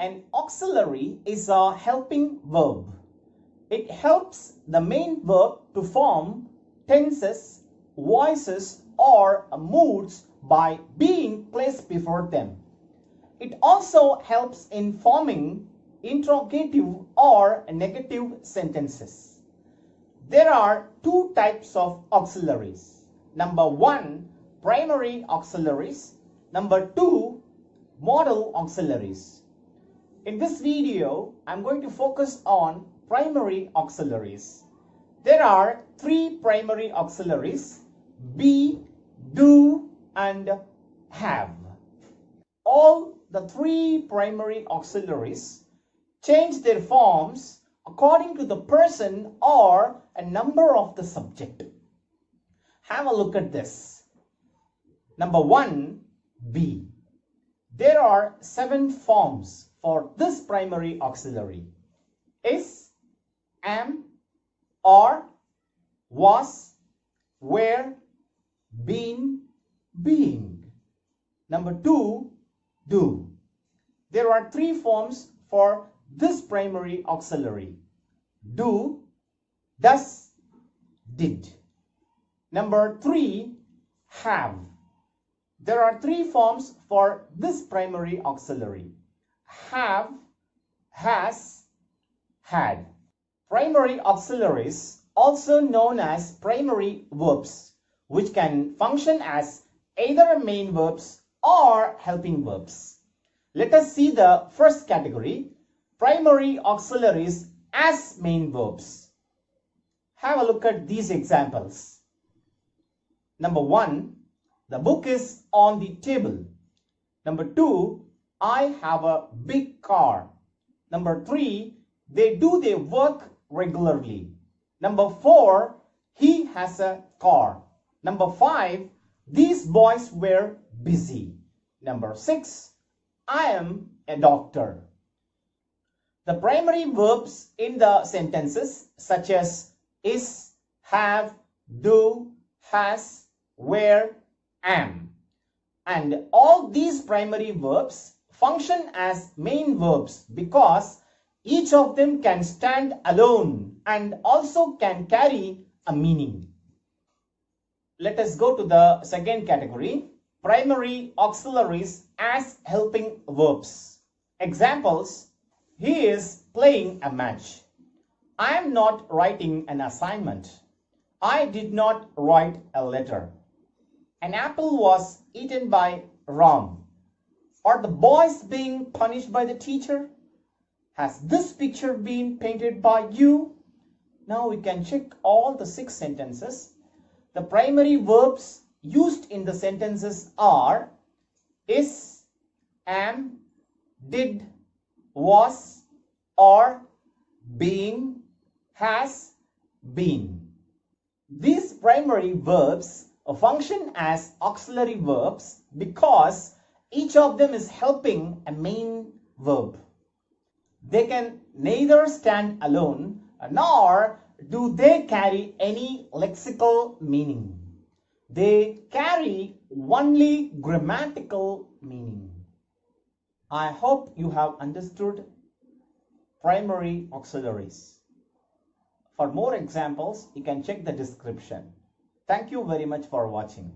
An auxiliary is a helping verb. It helps the main verb to form tenses, voices, or moods by being placed before them. It also helps in forming interrogative or negative sentences. There are two types of auxiliaries. Number one, primary auxiliaries. Number two, modal auxiliaries. In this video, I'm going to focus on primary auxiliaries. There are three primary auxiliaries, be, do and have. All the three primary auxiliaries change their forms according to the person or a number of the subject. Have a look at this. Number one, be. There are seven forms for this primary auxiliary. Is, am, are, was, were, been, being. Number two, do. There are three forms for this primary auxiliary. Do, does, did. Number three, have. There are three forms for this primary auxiliary. Have, has, had. Primary auxiliaries, also known as primary verbs, which can function as either main verbs or helping verbs. Let us see the first category, primary auxiliaries as main verbs. Have a look at these examples. Number one, the book is on the table. Number two, I have a big car. Number three, they do their work regularly. Number four, he has a car. Number five, these boys were busy. Number six, I am a doctor. The primary verbs in the sentences such as is, have, do, has, were, am. And all these primary verbs function as main verbs because each of them can stand alone and also can carry a meaning. Let us go to the second category, primary auxiliaries as helping verbs. Examples, he is playing a match. I am not writing an assignment. I did not write a letter. An apple was eaten by Ram. Are the boys being punished by the teacher? Has this picture been painted by you? Now we can check all the six sentences. The primary verbs used in the sentences are is, am, did, was, are, being, has, been. These primary verbs function as auxiliary verbs because each of them is helping a main verb. They can neither stand alone nor do they carry any lexical meaning. They carry only grammatical meaning. I hope you have understood primary auxiliaries. For more examples, you can check the description. Thank you very much for watching.